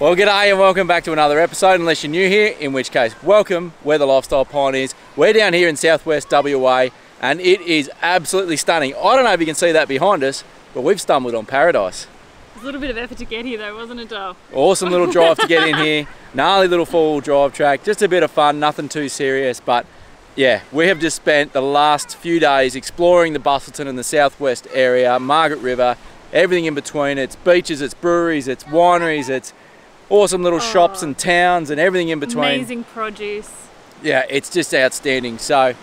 Well, g'day and welcome back to another episode, unless you're new here, in which case, welcome. We're the Lifestyle Pioneers. We're down here in southwest WA, and it is absolutely stunning. I don't know if you can see that behind us, but we've stumbled on paradise. It was a little bit of effort to get here though, wasn't it, Dale? Awesome little drive to get in here. Gnarly little four-wheel drive track. Just a bit of fun, nothing too serious, but yeah, we have just spent the last few days exploring the Busselton and the southwest area, Margaret River, everything in between. It's beaches, it's breweries, it's wineries, it's awesome little oh, shops and oh. towns and everything in between. Amazing produce. Yeah, it's just outstanding. So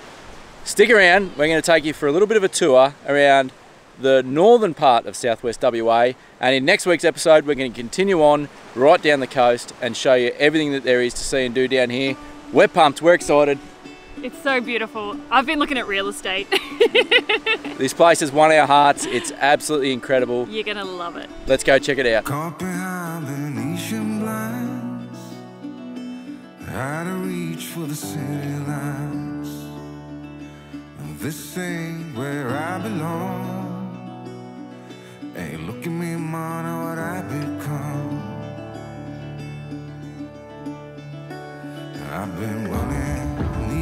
stick around. We're going to take you for a little bit of a tour around the northern part of southwest WA. And in next week's episode, we're going to continue on right down the coast and show you everything that there is to see and do down here. We're pumped, we're excited. It's so beautiful. I've been looking at real estate. this place has won our hearts. It's absolutely incredible. You're going to love it. Let's go check it out. How to reach for the city lights. This ain't where I belong. Hey, look at me, man, what I've become. I've been running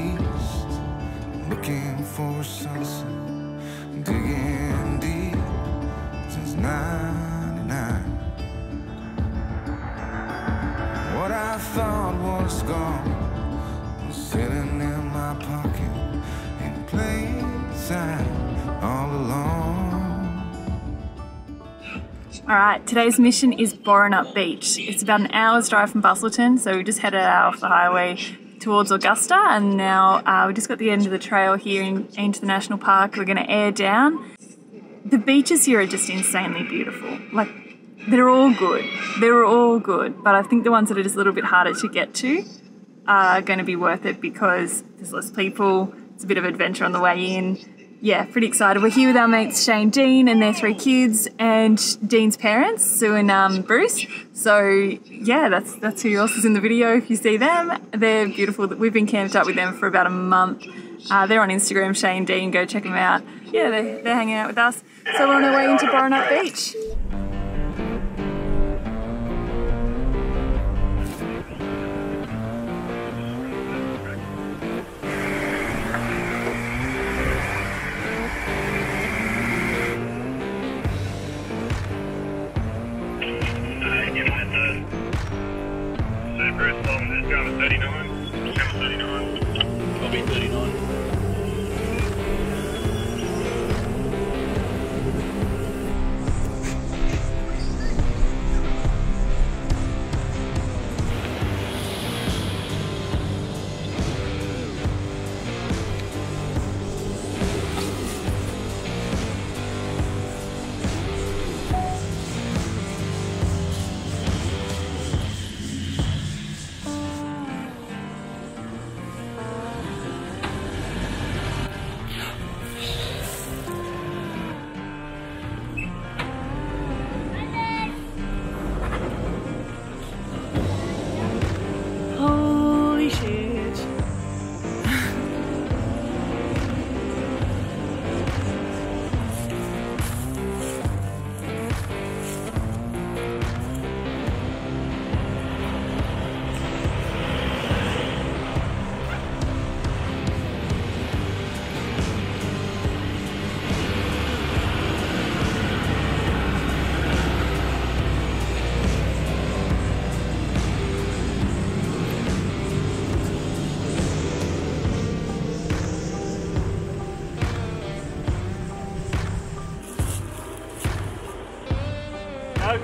east Looking for a sunset Digging deep. Since 99 I thought was gone was sitting in my pocket in plain sight all along. All right, today's mission is Boranup Beach. It's about an hour's drive from Busselton, so we just headed out off the highway towards Augusta, and now uh, we just got the end of the trail here in, into the national park. We're going to air down. The beaches here are just insanely beautiful. Like they're all good. They're all good, but I think the ones that are just a little bit harder to get to are going to be worth it because there's less people. It's a bit of adventure on the way in. Yeah, pretty excited. We're here with our mates Shay and Dean and their three kids, and Dean's parents, Sue and um, Bruce. So yeah, that's that's who else is in the video. If you see them, they're beautiful. We've been camped up with them for about a month. Uh, they're on Instagram, Shay and Dean. Go check them out. Yeah, they're, they're hanging out with us. So we're on our way into Boranup Beach. been 39.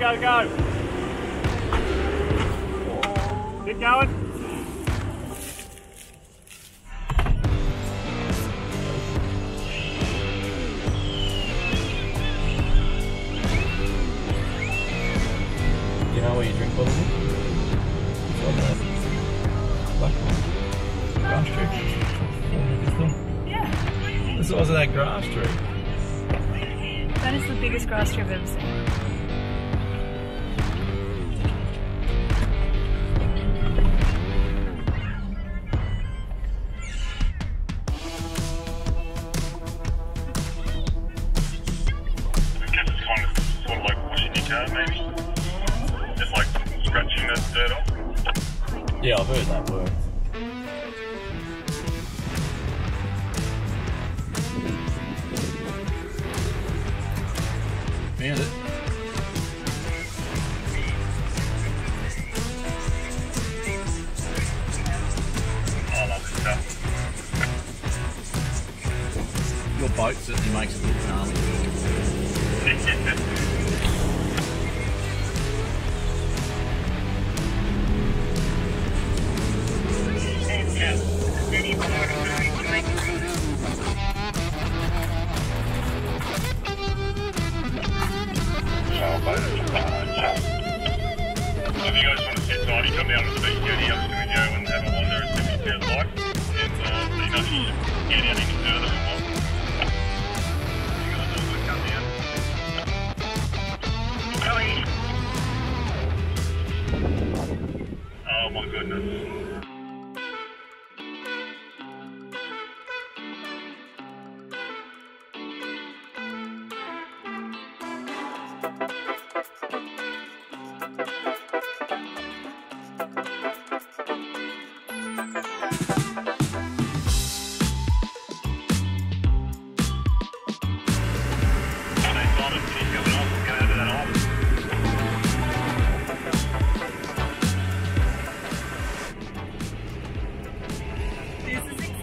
Go, go. Keep going. You know what you drink bottle Grass tree. Yeah. The size of that grass tree. That is the biggest grass tree I've ever seen.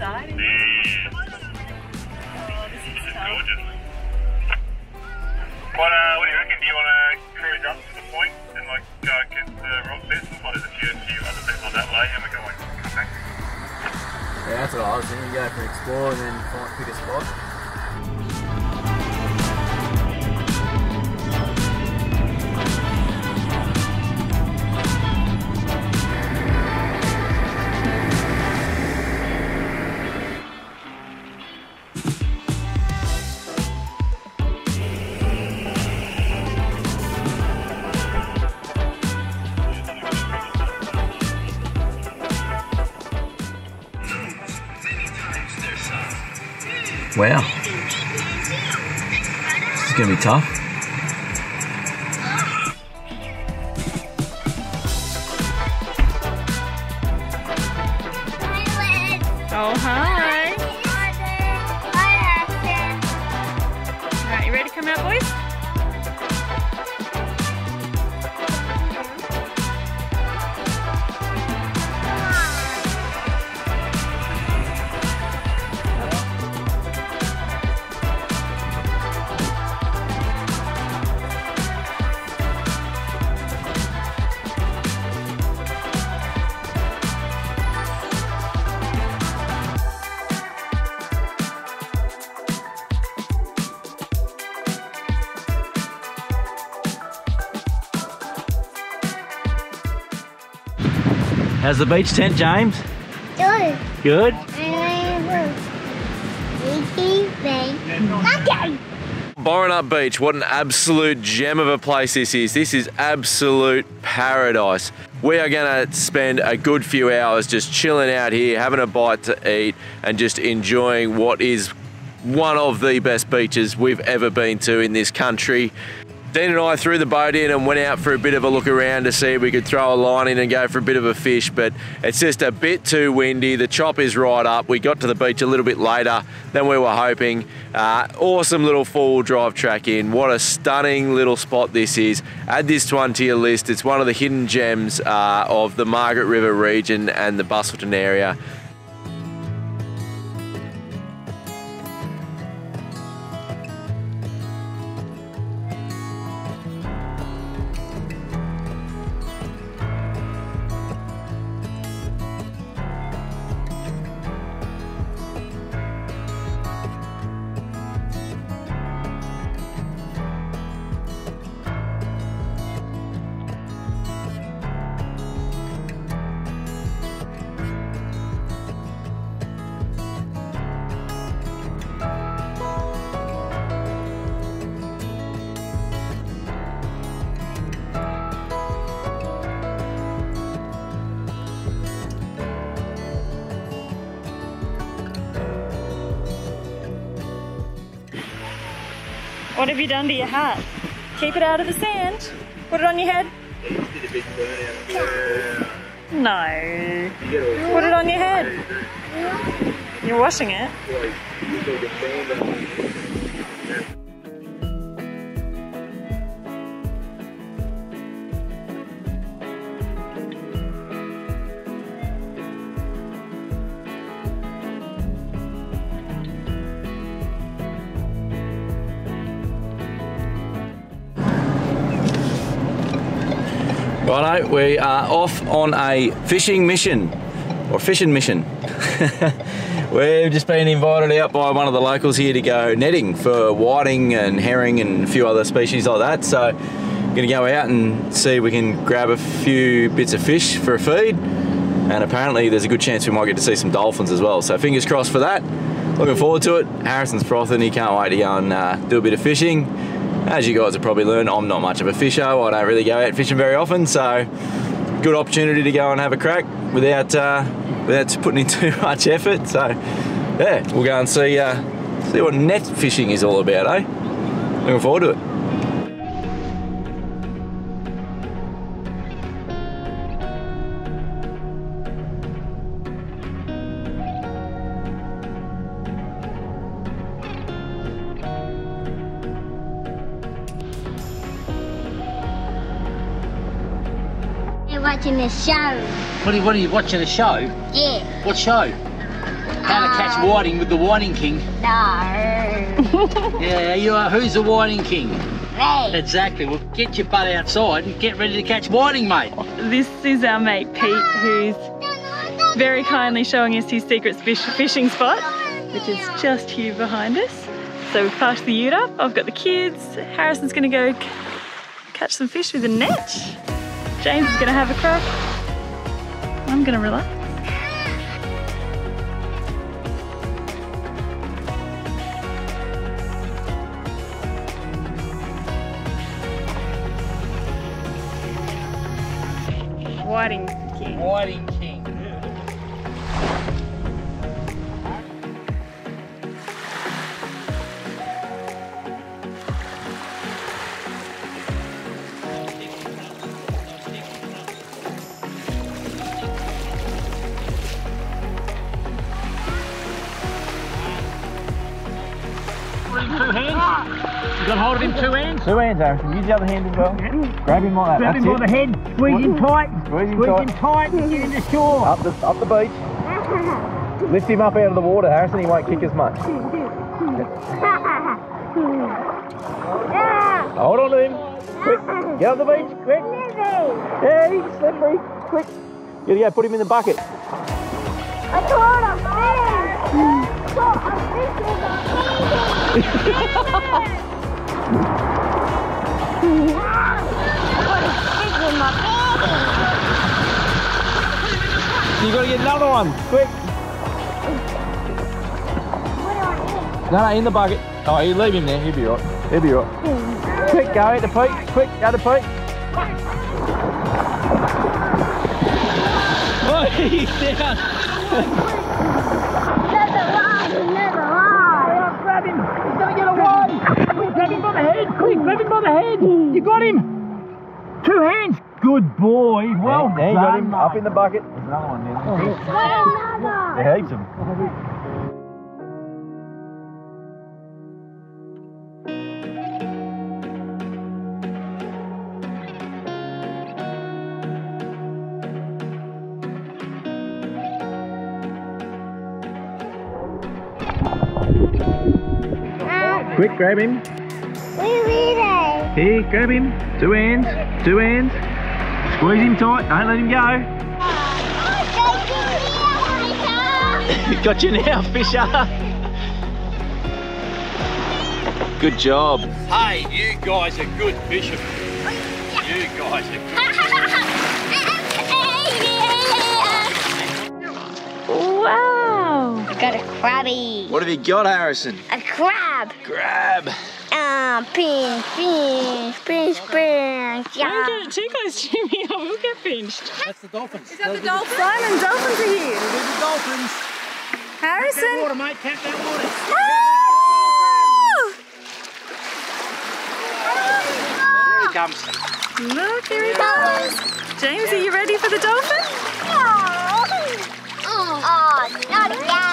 Exciting. Yeah. Oh, this This is is gorgeous. What, uh, what do you reckon? Do you want to cruise up to the point and like go get the rock bits? Looks like there's a few, few other people that way, and we can like come back. Yeah, that's what I was thinking. Go for an explore and then find pick a spot. This is going tough. Oh, hi. Right, you ready to come out, boys? How's the beach tent, James? Good. Good. Okay. Boranup Beach, what an absolute gem of a place this is. This is absolute paradise. We are going to spend a good few hours just chilling out here, having a bite to eat, and just enjoying what is one of the best beaches we've ever been to in this country. Dean and I threw the boat in and went out for a bit of a look around to see if we could throw a line in and go for a bit of a fish, but it's just a bit too windy. The chop is right up. We got to the beach a little bit later than we were hoping. Uh, awesome little four-wheel drive track in. What a stunning little spot this is. Add this one to your list. It's one of the hidden gems uh, of the Margaret River region and the Busselton area. What have you done to your hat? Keep it out of the sand. Put it on your head. No. Put it on your head. You're washing it. Righto, we are off on a fishing mission, or fishing mission. We've just been invited out by one of the locals here to go netting for whiting and herring and a few other species like that. So, gonna go out and see if we can grab a few bits of fish for a feed. And apparently, there's a good chance we might get to see some dolphins as well. So, fingers crossed for that. Looking forward to it. Harrison's frothing. He can't wait to go and uh, do a bit of fishing. As you guys have probably learned, I'm not much of a fisher. I don't really go out fishing very often, so good opportunity to go and have a crack without uh, without putting in too much effort. So yeah, we'll go and see uh, see what net fishing is all about, eh? Looking forward to it. Watching a show. What are, you, what are you watching a show? Yeah. What show? How to catch Um, whiting with the whiting king. No. Yeah, you are. Who's the whiting king? Ray. Exactly. Well, get your butt outside and get ready to catch whiting, mate. This is our mate Pete, who's very kindly showing us his secret fish fishing spot, which is just here behind us. So we've passed the ute up. I've got the kids. Harrison's going to go catch some fish with a net. James is to have a crack. I'm to relax. Whiting King. Whiting two hands. Harrison. Use the other hand as well. Grab him like that. Grab him by the head, squeeze him tight, Squeeze him squeeze tight. him tight, get him to shore. Up the up the beach. Lift him up out of the water, Harrison. He won't kick as much. Hold on to him. Quick. Get off the beach. Quick. Yeah, he's slippery. Quick. You gotta go put him in the bucket. I caught a fish. Caught a fish You gotta get another one. Quick. No, no, in the bucket. Oh, you leave him there. He'll be alright. He'll be alright. Quick, go out the Pete. Quick, go to Pete. Oh, he's down. Never lie, never lie. Grab him. He's gonna get away. Grab him by the head. Quick, grab him by the head. You got him. Two hands. Good boy. Well there, you done. got him up in the bucket. There's another one there. Another. There, heaps of them. Quick, grab him. Here, grab him. Two hands. Two hands. Squeeze him tight. Don't let him go. Got you now, Fisher. Good job. Hey, you guys are good fishermen. You guys are good. Wow! I got a crabby. What have you got, Harrison? A crab. Grab. Um, pinch, pinch, pinch, pinch. Don't Yeah. get it too close, Jimmy. I will get pinched. That's the dolphins. Is that the dolphins? Simon, dolphins are here. They're the dolphins. Harrison. Water, mate. Tap that water. Ah! Here he comes. Look, here he comes. James, are you ready for the dolphin? Oh, oh not again.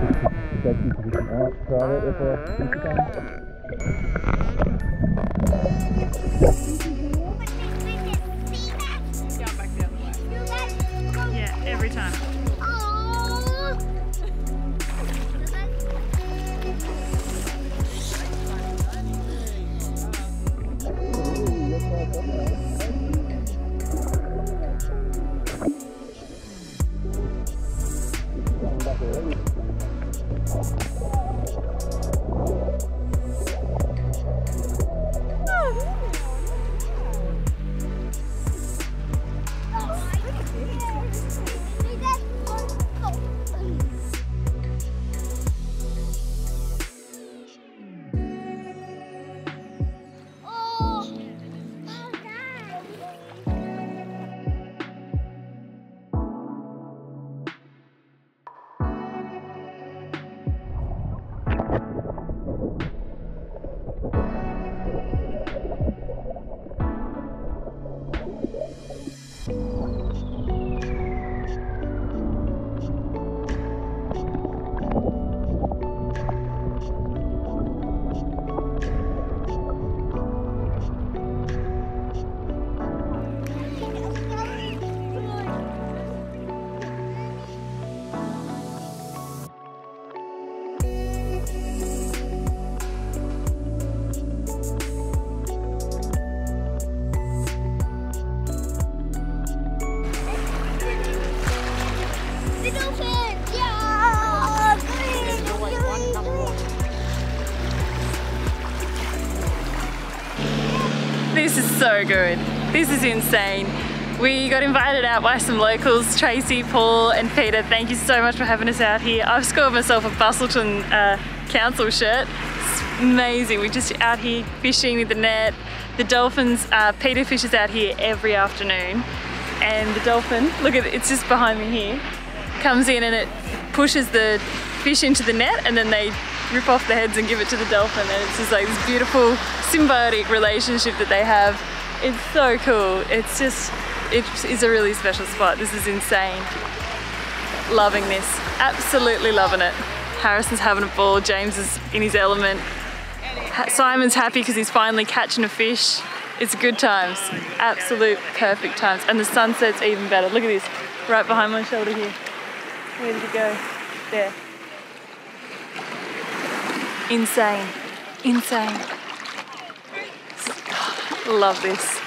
Maybe I should take you. position out, try it if I good. This is insane. We got invited out by some locals, Tracy, Paul and Peter. Thank you so much for having us out here. I've scored myself a Busselton uh, council shirt. It's amazing. We're just out here fishing with the net. The dolphins, uh, Peter fishes out here every afternoon. And the dolphin, look at it, it's just behind me here, comes in and it pushes the fish into the net and then they rip off the heads and give it to the dolphin and it's just like this beautiful symbiotic relationship that they have. It's so cool. It's just, it is a really special spot. This is insane. Loving this. Absolutely loving it. Harrison's having a ball. James is in his element. Ha- Simon's happy because he's finally catching a fish. It's good times. Absolute perfect times. And the sunset's even better. Look at this. Right behind my shoulder here. Where did it go? There. Insane. Insane. Love this.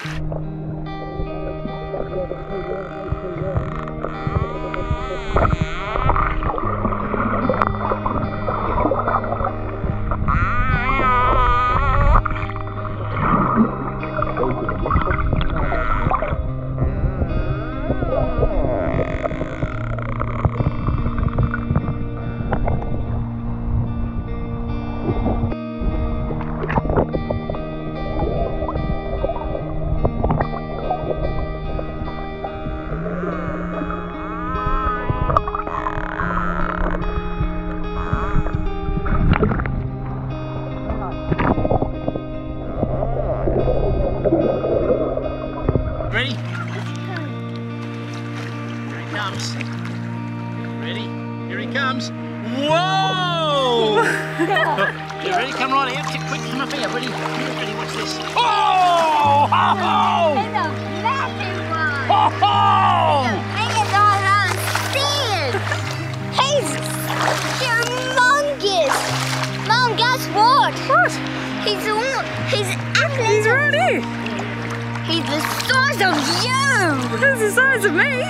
He's the size of you! He's the size of me!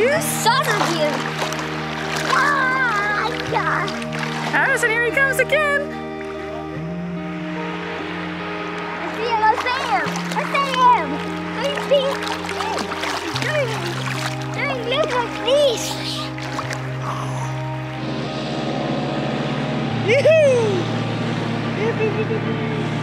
You. the size of you! Ah, yeah. Harrison, here he comes again! I see him, I see him! I see him! See him? Don't, Three. Three feet. Hoo.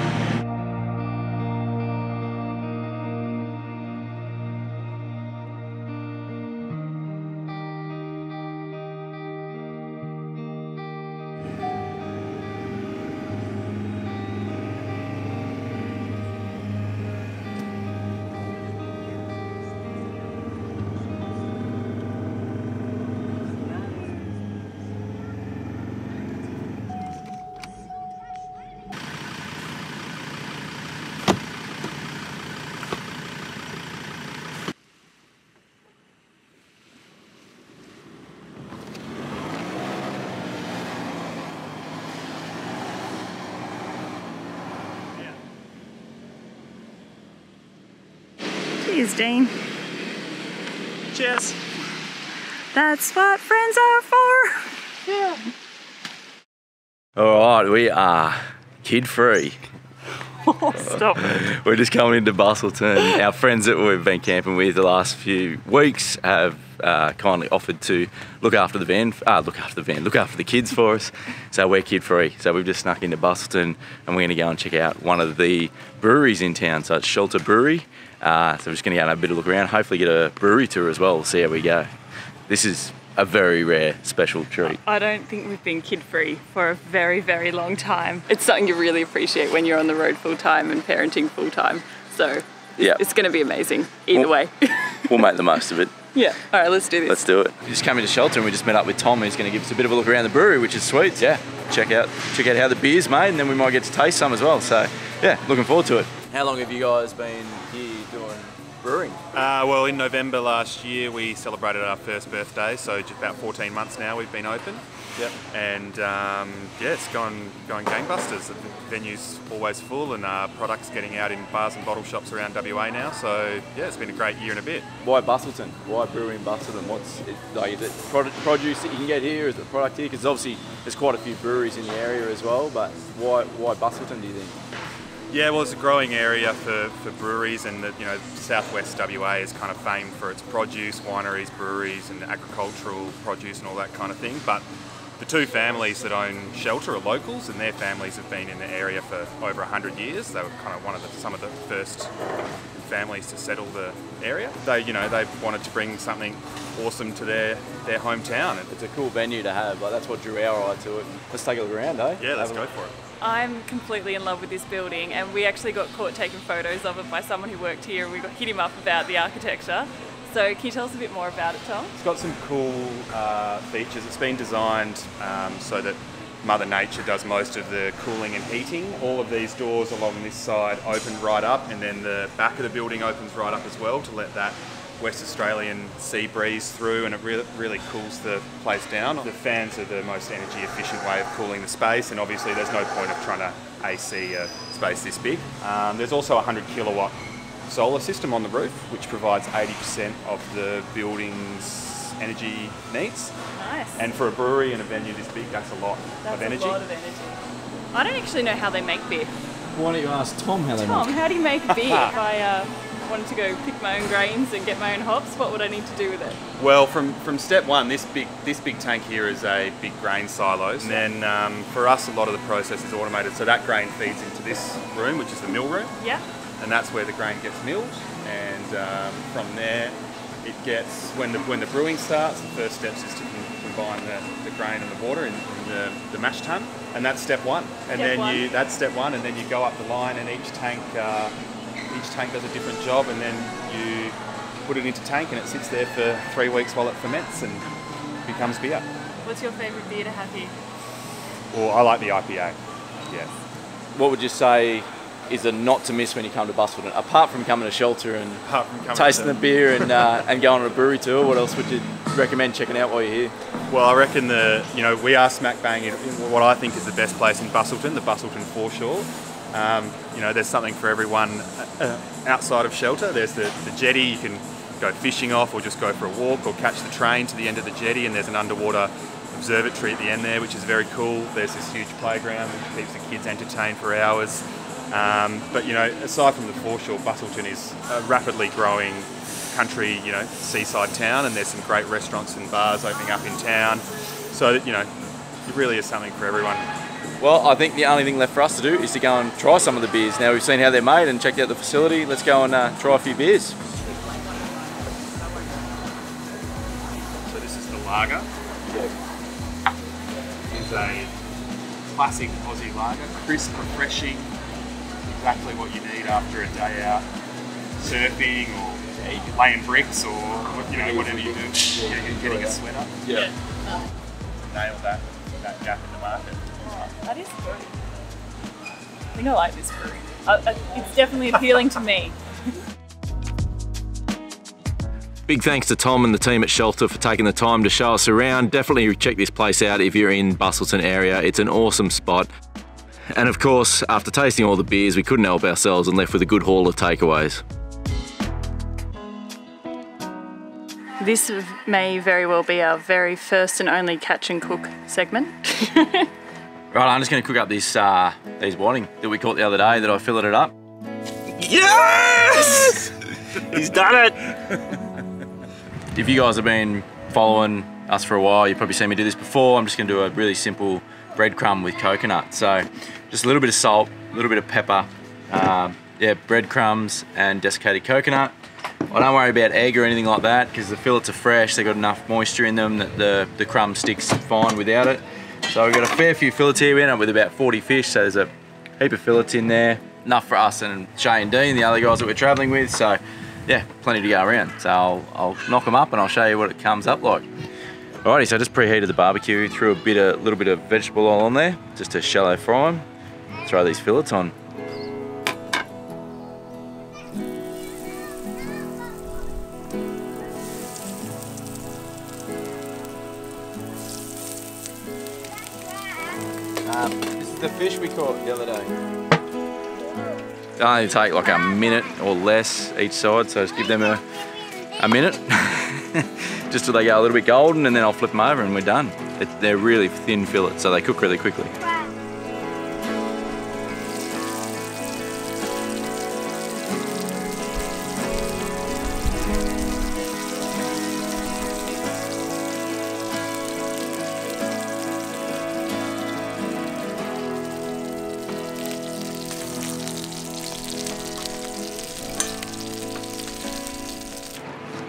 Cheers, Dean. Cheers. That's what friends are for. Yeah. All right, we are kid free. Stop. We're just coming into Busselton. Our friends that we've been camping with the last few weeks have uh, kindly offered to look after the van, uh, look after the van, look after the kids for us. So we're kid free. So we've just snuck into Busselton and we're going to go and check out one of the breweries in town. So it's Shelter Brewery. Uh, so we're just going to go and have a bit of a look around. Hopefully get a brewery tour as well. We'll see how we go. This is a very rare special treat. I don't think we've been kid free for a very, very long time. It's something you really appreciate when you're on the road full time and parenting full time. So Yeah. it's going to be amazing either Well- way. We'll make the most of it. yeah. All right, let's do this. Let's do it. We just came into shelter and we just met up with Tom who's going to give us a bit of a look around the brewery, which is sweet. Yeah, check out check out how the beer's made, and then we might get to taste some as well. So yeah, looking forward to it. How long have you guys been here doing brewing? Uh, well, in November last year, we celebrated our first birthday, so just about 14 months now we've been open. Yep. And um, yeah, it's going, going gangbusters. The venue's always full, and uh, products getting out in bars and bottle shops around WA now. So yeah, it's been a great year and a bit. Why Busselton? Why brewing in Busselton? What's it, like? Is it product, produce that you can get here? Is it product here? Because obviously there's quite a few breweries in the area as well. But why why Busselton? Do you think? Yeah, well, it's a growing area for, for breweries, and the, you know, Southwest WA is kind of famed for its produce, wineries, breweries, and agricultural produce and all that kind of thing. But the two families that own Shelter are locals, and their families have been in the area for over 100 years. They were kind of one of the, some of the first families to settle the area. They, you know, they wanted to bring something awesome to their, their hometown. It's a cool venue to have. Like that's what drew our eye to it. Let's take a look around, eh? yeah, let's Have a go look. for it. I'm completely in love with this building, and we actually got caught taking photos of it by someone who worked here. and We got hit him up about the architecture. So, can you tell us a bit more about it, Tom? It's got some cool uh, features. It's been designed um, so that Mother Nature does most of the cooling and heating. All of these doors along this side open right up, and then the back of the building opens right up as well to let that West Australian sea breeze through, and it really, really cools the place down. The fans are the most energy efficient way of cooling the space, and obviously there's no point of trying to AC a space this big. Um, there's also a 100 kilowatt solar system on the roof, which provides 80% of the building's energy needs. Nice. And for a brewery and a venue this big, that's a lot That's of energy. a lot of energy. I don't actually know how they make beer. Why don't you ask Tom how they make Tom, how do you make beer? if I uh, wanted to go pick my own grains and get my own hops, what would I need to do with it? Well, from, from step one, this big this big tank here is a big grain silo. And then um, for us, a lot of the process is automated. So that grain feeds into this room, which is the mill room, Yeah. and that's where the grain gets milled. And um, from there, it gets when the when the brewing starts. The first steps is to combine the, the grain and the water in, in the, the mash tun, and that's step one. And Step then one. you that's step one, and then you go up the line, and each tank uh, each tank does a different job, and then you put it into tank, and it sits there for three weeks while it ferments and becomes beer. What's your favourite beer to have here? Or I like the IPA. Yeah. What would you say is a not to miss when you come to Busselton? Apart from coming to shelter and Apart from coming tasting to- the beer and uh, and going on a brewery tour, what else would you recommend checking out while you're here? Well, I reckon the you know we are smack bang in, in what I think is the best place in Busselton, the Busselton foreshore. Um, you know, there's something for everyone uh, outside of shelter. There's the, the jetty you can go fishing off, or just go for a walk, or catch the train to the end of the jetty, and there's an underwater observatory at the end there, which is very cool. There's this huge playground which keeps the kids entertained for hours. Um, but you know, aside from the foreshore, Busselton is a rapidly growing country, you know, seaside town, and there's some great restaurants and bars opening up in town. So you know, it really is something for everyone. Well, I think the only thing left for us to do is to go and try some of the beers. Now we've seen how they're made and checked out the facility. Let's go and uh, try a few beers. So this is the lager. Yeah. It's a classic Aussie lager, crisp, refreshing, exactly what you need after a day out surfing or laying bricks or you know whatever you do, getting, getting a sweater. Yeah. Nail that that gap in the market. That is good. I think I like this brew. It's definitely appealing to me. Big thanks to Tom and the team at Shelter for taking the time to show us around. Definitely check this place out if you're in Busselton area. It's an awesome spot. And of course, after tasting all the beers, we couldn't help ourselves and left with a good haul of takeaways. This may very well be our very first and only catch and cook segment. Right, I'm just gonna cook up this uh, these whiting that we caught the other day that I filleted up. Yes! He's done it! If you guys have been following us for a while, you've probably seen me do this before. I'm just gonna do a really simple breadcrumb with coconut. So just a little bit of salt, a little bit of pepper, um, yeah, breadcrumbs and desiccated coconut. I don't worry about egg or anything like that because the fillets are fresh. They've got enough moisture in them that the, the crumb sticks fine without it. So we've got a fair few fillets here. We end up with about 40 fish, so there's a heap of fillets in there. Enough for us and Shay and Dean, the other guys that we're traveling with. So yeah, plenty to go around. So I'll, I'll knock them up and I'll show you what it comes up like. Alrighty, so I just preheated the barbecue, threw a bit, a little bit of vegetable oil on there, just to shallow fry them. Throw these fillets on. Caught the other day. They only take like a minute or less each side, so just give them a, a minute. just till they go a little bit golden and then I'll flip them over and we're done. It, they're really thin fillets, so they cook really quickly.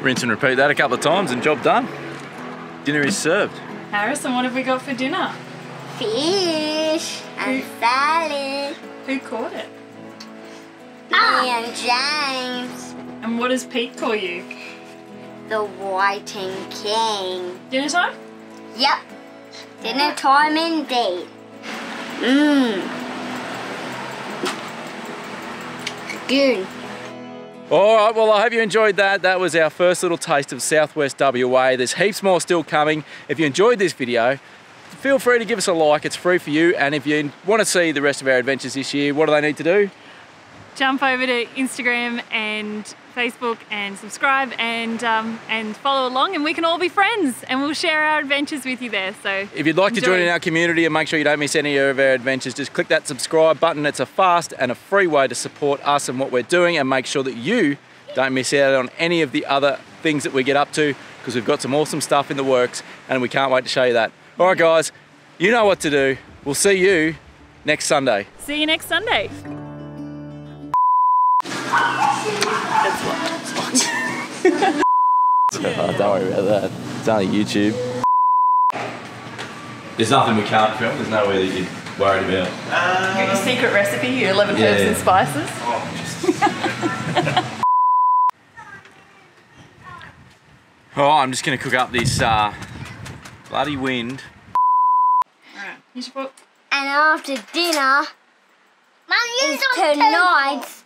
Rinse and repeat that a couple of times and job done. Dinner is served. Harrison, what have we got for dinner? Fish and salad. Who caught it? Me ah! and James, And what does Pete call you? the Whiting King. Dinner time? Yep. Dinner ah. time indeed. Mmm. Good. All right, well, I hope you enjoyed that. That was our first little taste of Southwest WA. There's heaps more still coming. If you enjoyed this video, feel free to give us a like. It's free for you. And if you want to see the rest of our adventures this year, what do they need to do? Jump over to Instagram and Facebook and subscribe and um, and follow along, and we can all be friends, and we'll share our adventures with you there. So If you'd like to join in our community and make sure you don't miss any of our adventures, just click that subscribe button. It's a fast and a free way to support us and what we're doing and make sure that you don't miss out on any of the other things that we get up to because we've got some awesome stuff in the works and we can't wait to show you that. All right, guys, you know what to do. We'll see you next Sunday. see you next Sunday. Oh, don't worry about that. It's only YouTube. There's nothing we can't film. There's nowhere that you're worried about. Got your secret recipe, your 11 Yeah. herbs and spices. Oh, I'm just gonna cook up this uh, bloody wind. Alright, here's your book. And after dinner is tonight's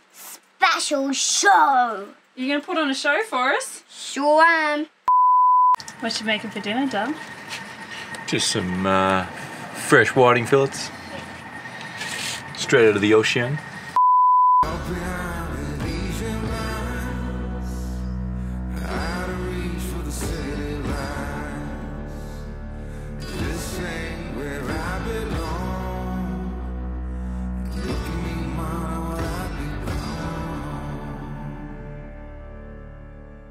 special show. You gonna put on a show for us? Sure am. What you making for dinner, Dom? Just some uh, fresh whiting fillets. Straight out of the ocean.